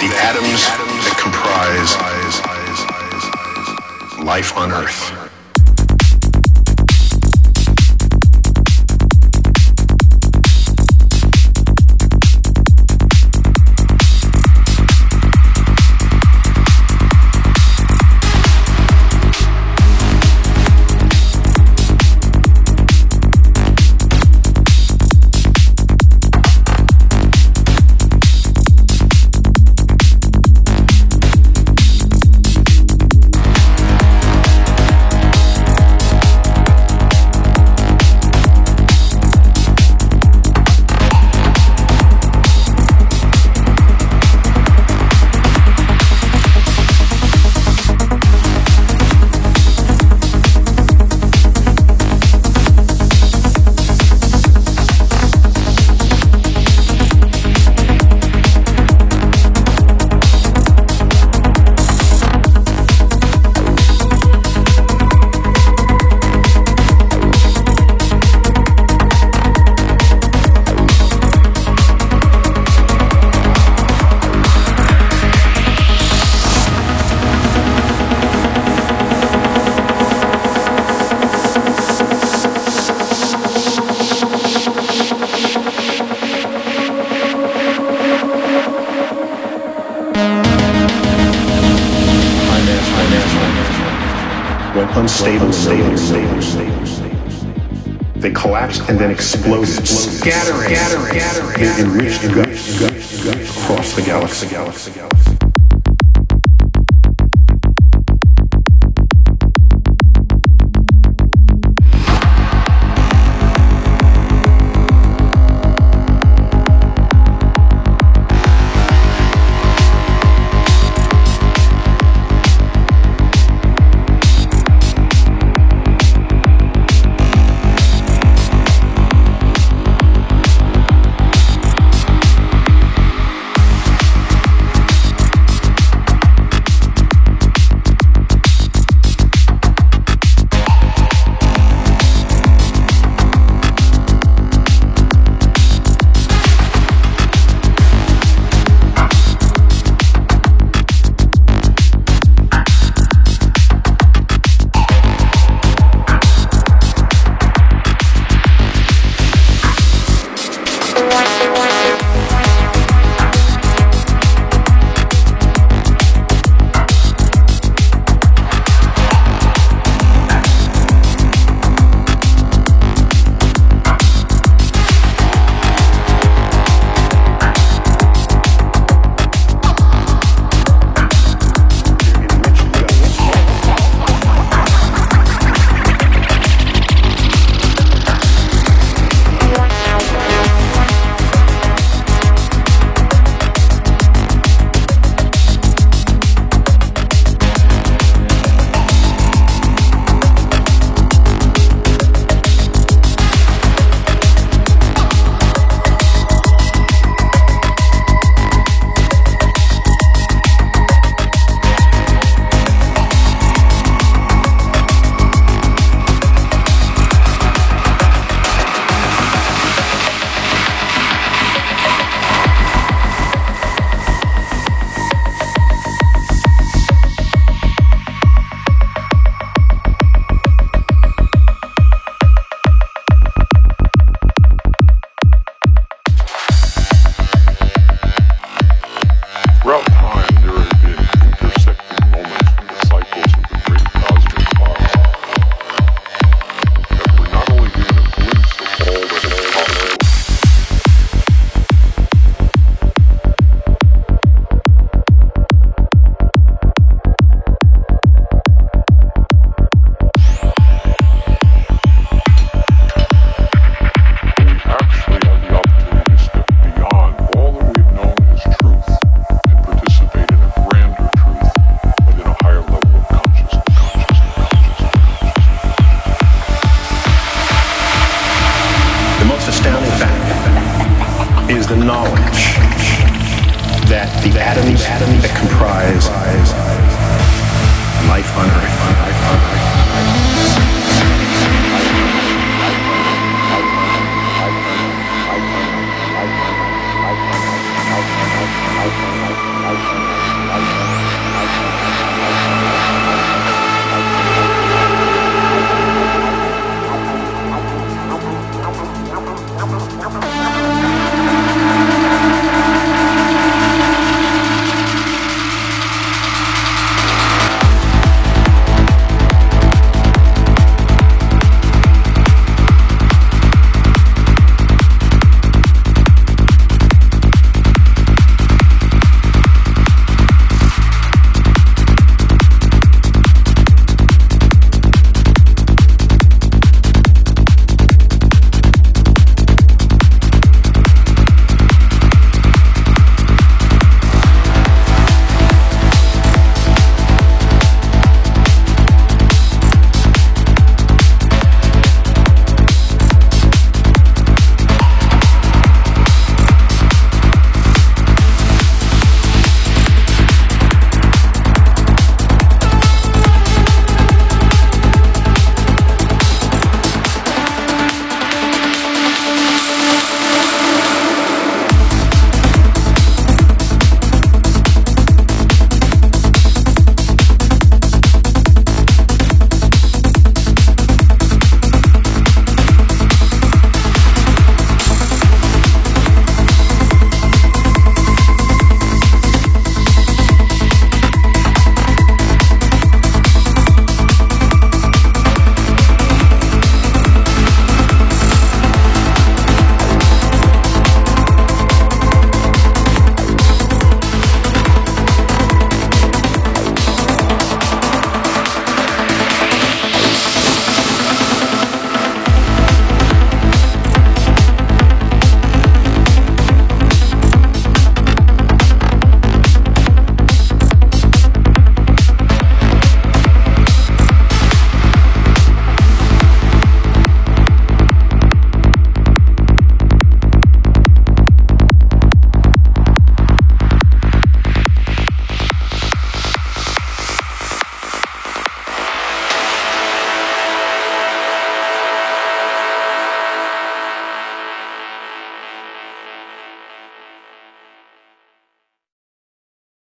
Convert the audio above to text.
the atoms that comprise life on Earth. Unstable, stable, stable, stable, They collapsed and then exploded, scattering, their enriched guts across the galaxy. the atoms that comprise life on Earth.